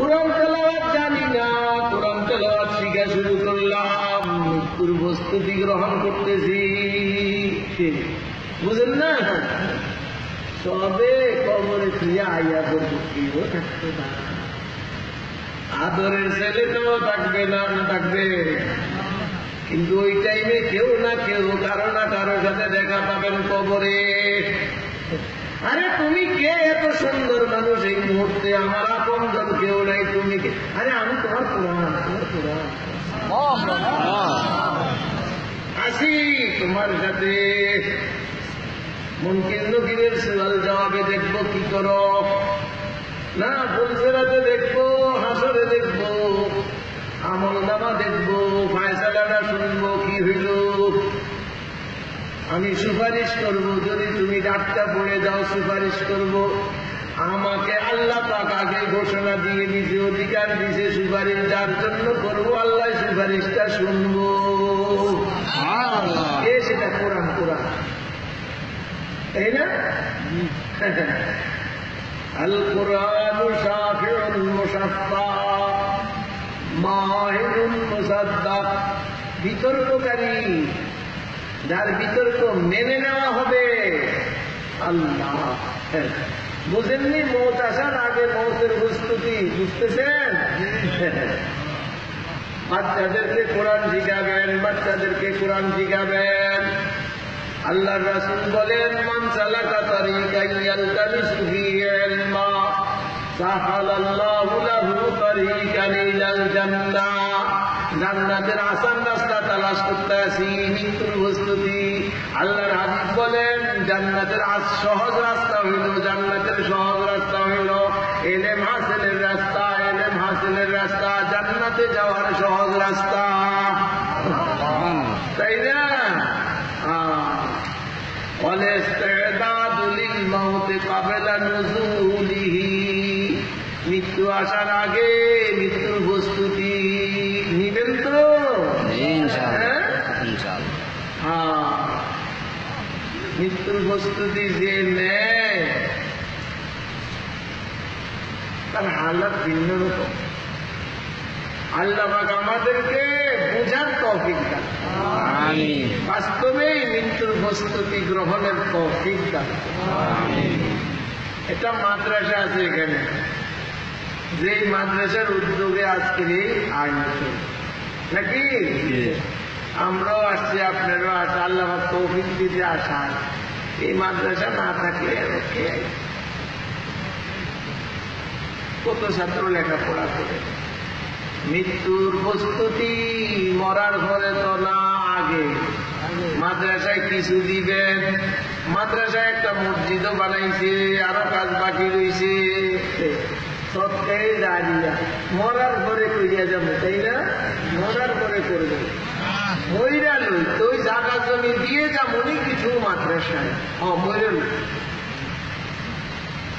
কোরআন তেলাওয়াত জানি না, কোরআন তেলাওয়াত শিখা শুরু করলাম মৃত্যুর প্রস্তুতি গ্রহণ করতেছি। বুঝেন না? সবে কবরে ফিরে আইয়া করব কেউ থাকতে না। আদরের ছেলে তো থাকবে না থাকবে। কিন্তু ওই টাইমে কেউ না কেউ কারও না কারোর সাথে দেখা পাবেন কবরে। আরে তুমি কে? এত সুন্দর মানুষ এই মুহূর্তে। আমার আপন জন কেউ নাই? তুমি কে? আরে আমি তোমার পুরাণ তোমার পুরাণ আসি তোমার সাথে। মুমকিন নকিরের সুয়াল জবাবে দেখব কি করো। না ফুলসেরাতে দেখব, হাসরে দেখব আমল নামা দেখব। আমি সুপারিশ করব যদি তুমি ডাক্তার পড়ে যাও সুপারিশ করব। আমাকে আল্লাহ পাক আগে ঘোষণা দিয়ে দিছে অধিকার দিছে সুপারিশ যার জন্য করব আল্লাহ সুপারিশটা শুনব। এ সেটা কোরআন কোরআন। তাই না? আল কোরআন শাফিউল মুশাফফা মাহিরুল মুসাদ্দাক বিতর্ককারী যার বিতর্ক মেনে নেওয়া হবে। আল্লাহ। বুঝেননি মৌত আসার আগে মৌতের প্রস্তুতি, বুঝতেছেন? বাচ্চাদেরকে কোরআন শিখাবেন, বাচ্চাদেরকে কোরআন শিখাবেন। আল্লাহ রাসুল বলেন, মান সালাকা তারিকা ইয়ালতামিসু ফিহি ইলমা, সাহালাল্লাহু লাহু তারিকান ইলাল জান্নাহ। জান্নাতের আসান জান্নাতের আজ সহজ রাস্তা হইল, জান্নাতের সহজ রাস্তা হইল। এলেম হাসেলের রাস্তা, এলেম হাসেলের রাস্তা, জান্নাতে যাওয়ার সহজ রাস্তা। তাই না? মৃত্যু আসার আগে মৃত্যুর প্রস্তুতি যে নেয় তার হালাত ভিন্ন রকম। আল্লাহ আমাদেরকে বোঝার তৌফিক দান বাস্তবেই মৃত্যুর প্রস্তুতি গ্রহণের তৌফিক দান এটা মাদ্রাসা আছে এখানে। যে মাদ্রাসার উদ্যোগে আজকের এই আয়োজন। নাকি? আমরাও আসছি আপনারও আসা আল্লাহ তৌফিক দিতে আসার। এই মাদ্রাসা না থাকলে কত ছাত্র লেখাপড়া করে? মৃত্যুর প্রস্তুতি মরার ঘরে তো না আগে। মাদ্রাসায় কিছু দিবেন। মাদ্রাসায় একটা মসজিদও বানাইছে, আরও কাজ বাকি রয়েছে সবটাই দাঁড়িয়ে মরার ঘরে করিয়া যাবে, তাই না? মরার ঘরে করবে। জমি দিয়ে কিছু মাদ্রাসায়। হ ময়রা লই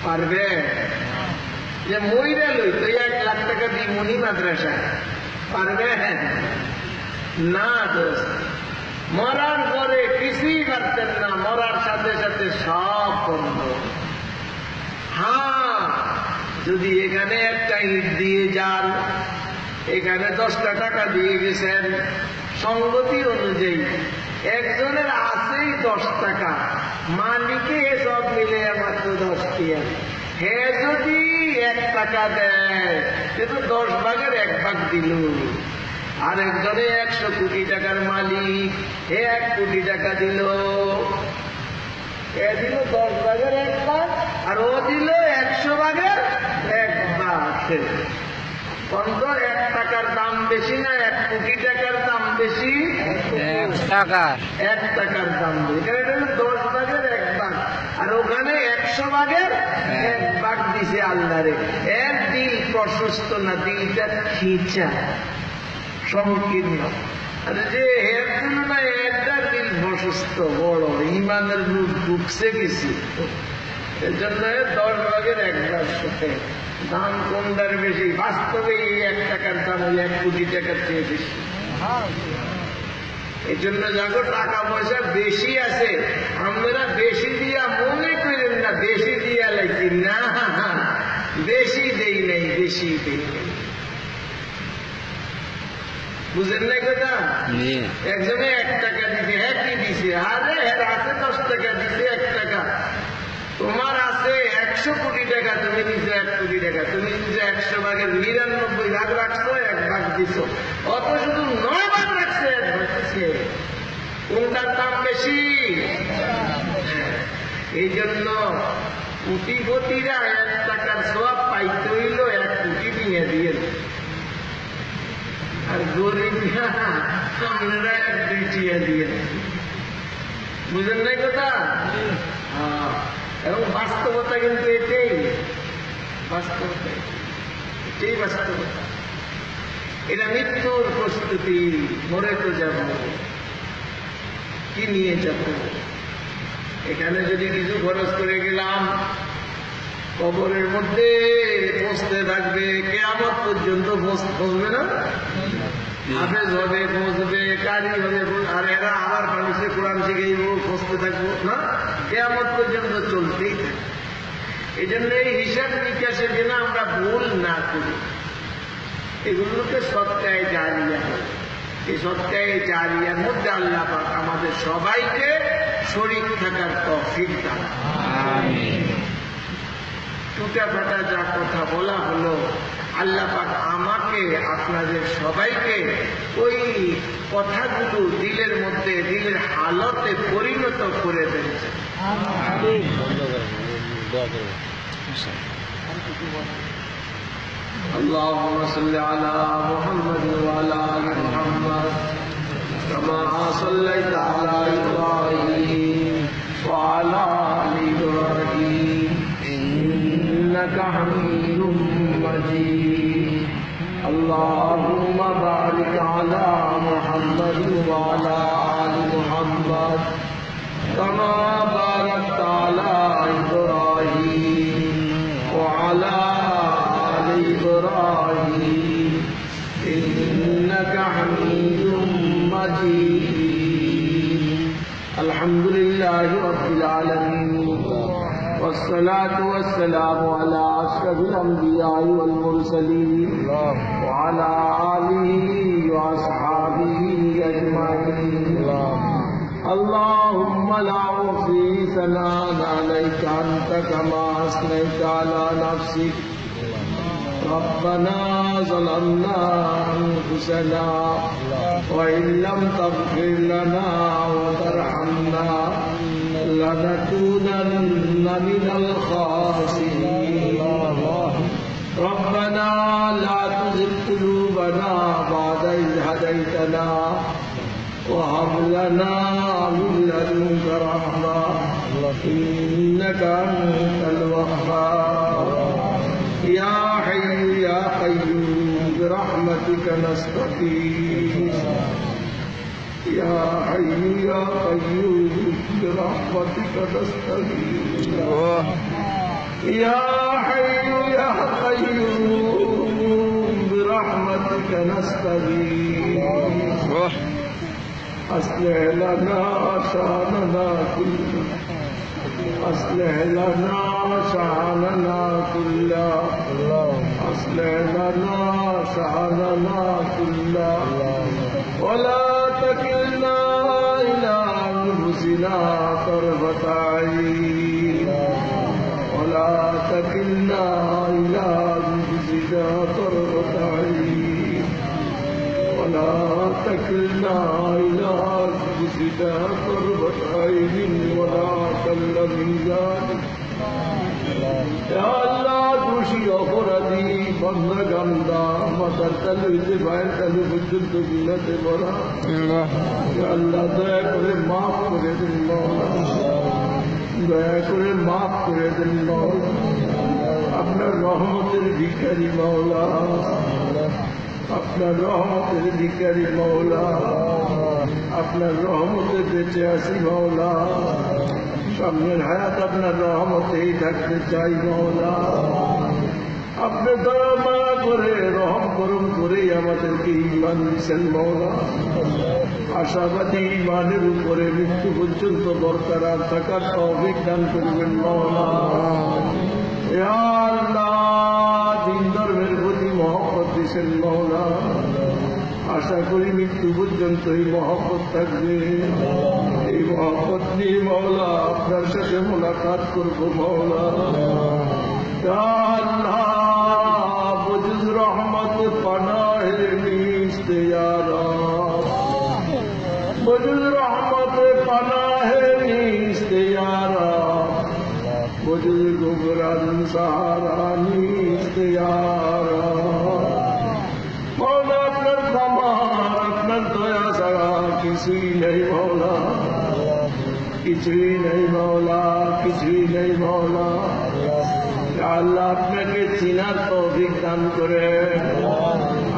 পারবে? যে ময়রা লই এক লাখ টাকা মনি মাদ্রাসা পারবে? না, দোস্ত। মরার পরে কিছুই পারতেন না, মরার সাথে সাথে সব বন্ধ। হ্যাঁ যদি এখানে একটা ইট দিয়ে যান, এখানে দশটা টাকা দিয়ে গেছেন সঙ্গতি অনুযায়ী একজনের আছেই দশ টাকা, মালিকে সব মিলে মাত্র দশ টিয়া। হে যদি এক টাকা দেয়, সে তো দশ ভাগের এক ভাগ দিল। আর একজনে একশো কোটি টাকার মালিক হে এক কোটি টাকা দিল। এ দিল দশ ভাগের এক ভাগ, আর ও দিল একশো ভাগের এক ভাগ। অন্ত এক টাকার দাম বেশি না, এক কোটি টাকার বেশি টাকা এক টাকার দাম বেশি এখানে এটা দশ ভাগের এক ভাগ। আর ওখানে একশো ভাগের এক ভাগ দিছে আল্লাহরে। এক দিল প্রশস্ত না দিলটা খিচা। সংকীর্ণ। আর যে এর তুলনায় একটা দিল প্রশস্ত বড়। ইমানের রূপ ঢুকছে কিছু। এর জন্য দশ ভাগের এক ভাগ সাথে। দাম কোনটার বেশি। বাস্তবে এই এক টাকার দাম ওই এক কোটি টাকার চেয়ে বেশি। এই জন্য যাগো টাকা পয়সা বেশি আছে। আমরা বেশি দিয়া মনে করেন না বেশি দিয়া লাগছি না বেশি দেই নাই বেশি দেই নাই। বুঝেন নাই কথা? একজনে এক টাকা দিছে হ্যাঁ কি দিছে? আরে হ্যাঁ আছে দশ টাকা দিছে এক টাকা। তোমার আছে একশো কোটি টাকা তুমি দিছো এক কোটি টাকা তুমি দিছো একশো ভাগের নিরানব্বই ভাগ রাখছো দিছো অত শুধু নয় ভাগ রাখছে। এক কোনটার দাম বেশি? হ্যাঁ, এই জন্য কোটিপতিরা এক টাকার সব পাইতে হইল এক কোটি দিয়ে দিয়ে আর গরিবরা আপনারা এক বুঝেন নাই কথা? হ্যাঁ, এবং বাস্তবতা কিন্তু এটাই। বাস্তবতা। এটাই বাস্তবতা। এটা মৃত্যুর প্রস্তুতি, মরে তো যাব। কি নিয়ে যাব? এখানে যদি কিছু খরচ করে গেলাম, কবরের মধ্যে পৌঁছতে থাকবে, কেয়ামত পর্যন্ত পৌঁছ- পৌঁছবে না? হাফেজ হবে পৌঁছবে কারি হবে, আর এরা আবার মানুষের কোরআন শিখেইব পৌঁছতে থাকব, না? কেয়ামত পর্যন্ত চলতেই থাকবে। এই জন্য এই হিসাব নিকাশের জন্য আমরা ভুল না করি। এগুলোকে সত্যায় জারিয়া এই সত্যায় জারিয়ার মধ্যে আল্লাহ পাক আমাদের সবাইকে শরীর থাকার তফিক দান টুটা ফাটা যা কথা বলা হলো আল্লাহ পাক আমাকে আপনাদের সবাইকে ওই কথাগুলো দিলের মধ্যে দিলের হালতে পরিণত করে দিয়েছে। اللهم صل على محمد وعلى ال محمد كما صليت على ابراهيم وعلى ال ابراهيم انك حميد مجيد. اللهم بارك على محمد وعلى ال محمد كما ابراهيم انك حميد مجيد. الحمد لله رب العالمين، والصلاة والسلام على أشرف الأنبياء والمرسلين، وعلى آله وأصحابه أجمعين. اللهم لا أحصي ثناء عليك أنت كما أثنيت على نفسك. ربنا ظلمنا أنفسنا وإن لم تغفر لنا وترحمنا لنكونن من الخاسرين. ربنا لا تزغ قلوبنا بعد إذ هديتنا وهب لنا من لدنك رحمة إنك أنت الوهاب. يا حي يا قيوم برحمتك نستغيث. يا حي يا قيوم برحمتك نستغيث. يا حي يا قيوم برحمتك نستغيث. أصلح لنا شأننا كله. أصلح لنا شأننا كله. أصلح لنا شأننا كله. ولا تكلنا إلى أنفسنا طرفة عين. ولا تكلنا إلى أنفسنا طرفة عين. ولا تكلنا إلى أنفسنا طرفة عين ولا أقل من ذلك يا الله দোষী অপরাধী বন্ধা গান্দা মাথার তালু হইতে পায়ের তালু পর্যন্ত গুলাতে বলা আল্লাহ দয়া করে মাফ করে দিন মৌলা। দয়া করে মাফ করে দিন মৌলা। আপনার রহমতের ভিখারি মাওলা আপনার রহমতের ভিখারি মাওলা, আপনার রহমতে বেঁচে আসি মাওলা। সামনের হায়াত আপনার রহমতেই থাকতে চাই মাওলা। আপনি দয়া মায়া করে রহম করম করেই আমাদেরকে ইমান দিচ্ছেন মৌলা আশাবাদী ইমানের উপরে মৃত্যু পর্যন্ত বরকরার থাকার দান করবেন মৌলা আল্লাহ। اشا کری میتھ جن سے ہی محبت تھی محبت نہیں بالا اپنا شاید ملاقات کر بھولا بجو رحمت پن ہے میس یار بجے رحمت پہنا ہے میس یار بجے گوبران سارا میس یار কিছুই নেই মৌলা। কিছুই নেই মৌলা, কিছুই নেই মৌলা। আল্লাহ আপনাকে চিনার তৌফিক দান করে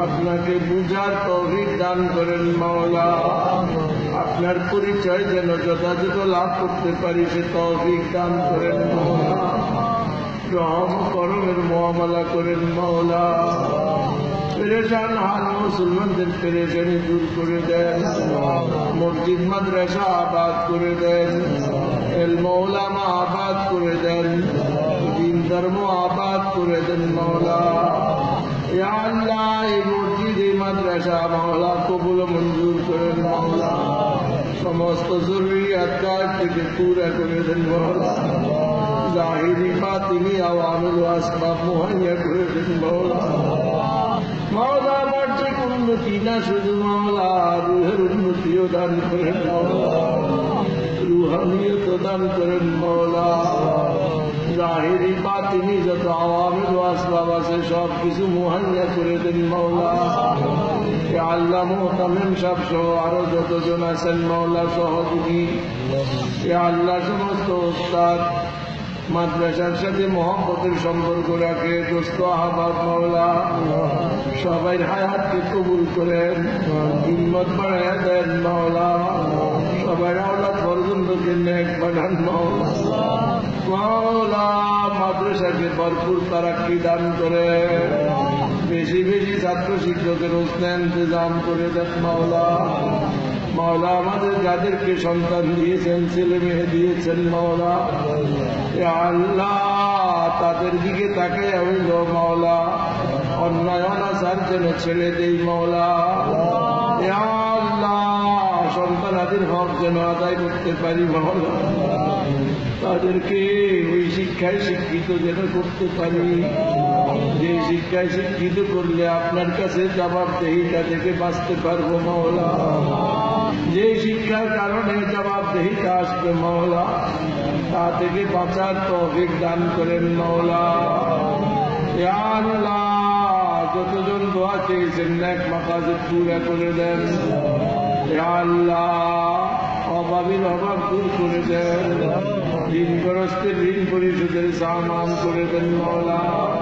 আপনাকে বুঝার তৌফিক দান করেন মাওলা আপনার পরিচয় যেন যথাযথ লাভ করতে পারি, সে তৌফিক দান করেন মাওলা রহম করমের মহামালা করেন মাওলা পেরেশান হাল মুসলমানদের পেরেশানি দূর করে দেন। মসজিদ, মাদ্রাসা আবাদ করে দেন। এল মৌলামা আবাদ করে দেন। দিন ধর্ম আবাদ করে দেন মৌলা। আল্লাহ, এই মসজিদ, এই মাদ্রাসা মাওলা কবুল মঞ্জুর করেন মাওলা সমস্ত জরুরি আকার থেকে পুরা করে দেন মাওলা জাহিরি বাতিনি আওয়ামুল আসবাব মুহাইয়া করে দেন মাওলা মাওলা বার্ষিক উন্নতি না শুধু মাওলা রুহের উন্নতিও দান করেন রুহানিয়ত দান করেন মাওলা। জাহিরি বাতিনি যত আওয়ামের আসবাব আছে সব কিছু মুহাইয়া করে দেন মাওলা। আল্লাহ মোহতামেম সব সহ আরও যতজন আছেন মাওলা সহযোগী। এ আল্লাহ সমস্ত ওস্তাদ, মাদ্রাসার সাথে মহব্বতের সম্পর্ক রাখে। দোস্ত আহবাব মাওলা। সবাই হায়াতকে কবুল করেন, হিম্মত বাড়ায় দেন মাওলা। সবাই আওলাদ পর্যন্তকে নেক বানান মাওলা। মাদ্রাসাকে ভরপুর তারাক্কি দান করে। বেশি বেশি ছাত্র শিক্ষকের হোসেন ইন্তজাম করে দেন মাওলা। মাওলা আমাদের যাদেরকে সন্তান দিয়েছেন, ছেলে মেয়ে দিয়েছেন মাওলা। আল্লাহ তাদের দিকে তাকে আমি মাওলা। অন্যায় অনাচার যেন ছেড়ে দেই মাওলা। এ আল্লাহ সন্তানাদের হক যেন আদায় করতে পারি মাওলা। তাদেরকে ওই শিক্ষায় শিক্ষিত যেন করতে পারি। যে শিক্ষায় শিক্ষিত করলে আপনার কাছে জবাবদেহিটা থেকে বাঁচতে পারব মহলা যে শিক্ষার কারণে জবাবদেহিতা আসবে মহলা তা থেকে বাঁচার তৌফিক দান করেন মহলা যতজন দোয়া চেয়েছেন এক মাকাজে পুরা করে দেন। আল্লাহ অভাবীর অভাব দূর করে দেন। ঋণগ্রস্তের ঋণ পরিশোধের সামান করে দেন মাওলা।